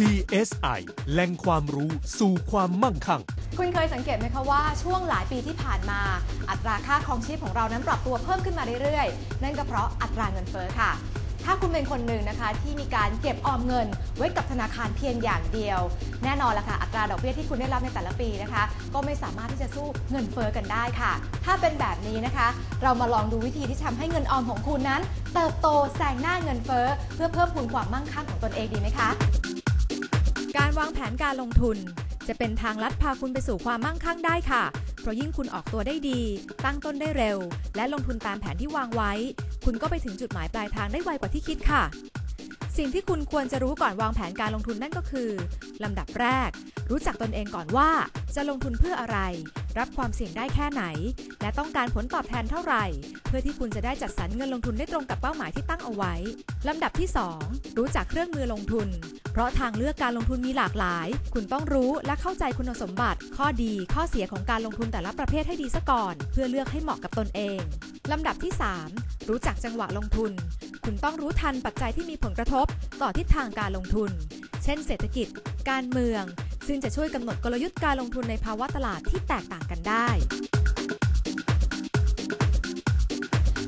TSI แหล่งความรู้สู่ความมั่งคั่ง คุณเคยสังเกตไหมคะว่าช่วงหลายปีที่ผ่านมา อัตราค่าครองชีพของเรานั้นปรับตัวเพิ่มขึ้นมาเรื่อยๆ นั่นก็เพราะอัตราเงินเฟ้อค่ะ ถ้าคุณเป็นคนหนึ่งนะคะ ที่มีการเก็บออมเงิน ไว้กับธนาคารเพียงอย่างเดียว แน่นอนละค่ะอัตราดอกเบี้ยที่คุณได้รับในแต่ละปีนะคะ ก็ไม่สามารถที่จะสู้เงินเฟ้อกันได้ค่ะ ถ้าเป็นแบบนี้นะคะ เรามาลองดูวิธีที่ทำให้เงินออมของคุณนั้น เติบโตแซงหน้าเงินเฟ้อเพื่อเพิ่มพูนความมั่งคั่งของตนเองดีไหมคะ วางแผนการลงทุน จะเป็นทางลัดพาคุณไปสู่ความมั่งคั่งได้ค่ะ เพราะยิ่งคุณออกตัวได้ดี ตั้งต้นได้เร็ว และลงทุนตามแผนที่วางไว้ คุณก็ไปถึงจุดหมายปลายทางได้ไวกว่าที่คิดค่ะ สิ่งที่คุณควรจะรู้ก่อนวางแผนการลงทุนนั่นก็คือลำดับแรก รู้จักตนเองก่อนว่าจะลงทุนเพื่ออะไร รับความเสี่ยงได้แค่ไหน และต้องการผลตอบแทนเท่าไหร่ เพื่อที่คุณจะได้จัดสรรเงินลงทุนได้ตรงกับเป้าหมายที่ตั้งเอาไว้ลำดับที่ 2 รู้จักเครื่องมือลงทุน เพราะทางเลือกการลงทุนมีหลากหลาย คุณต้องรู้และเข้าใจคุณสมบัติ ข้อดี ข้อเสียของการลงทุนแต่ละประเภทให้ดีซะก่อน เพื่อเลือกให้เหมาะกับตนเองลำดับที่ 3 รู้จักจังหวะลงทุน คุณต้องรู้ทันปัจจัยที่มีผลกระทบต่อทิศทางการลงทุน เช่นเศรษฐกิจ การเมือง ซึ่งจะช่วยกำหนดกลยุทธ์การลงทุนในภาวะตลาดที่แตกต่างกันได้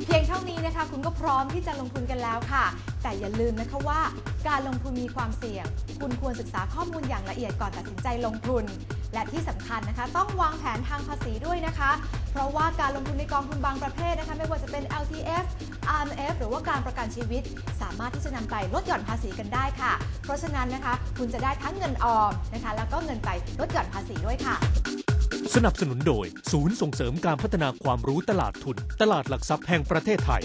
เพียงเท่านี้นะคะคุณก็พร้อมที่จะลงทุนกันแล้วค่ะ แต่อย่าลืมนะคะว่า การลงทุนมีความเสี่ยง คุณควรศึกษาข้อมูลอย่างละเอียดก่อนตัดสินใจลงทุน และที่สำคัญนะคะ ต้องวางแผนทางภาษีด้วยนะคะ เพราะว่าการลงทุนในกองทุนบางประเภทนะคะ ไม่ว่าจะเป็น LTF RMF หรือว่าการประกันชีวิต สามารถที่จะนำไปลดหย่อนภาษีกันได้ค่ะ เพราะฉะนั้นนะคะ คุณจะได้ทั้งเงินออมนะคะ แล้วก็เงินไปลดหย่อนภาษีด้วยค่ะสนับสนุนโดย ศูนย์ส่งเสริมการพัฒนาความรู้ตลาดทุน ตลาดหลักทรัพย์แห่งประเทศไทย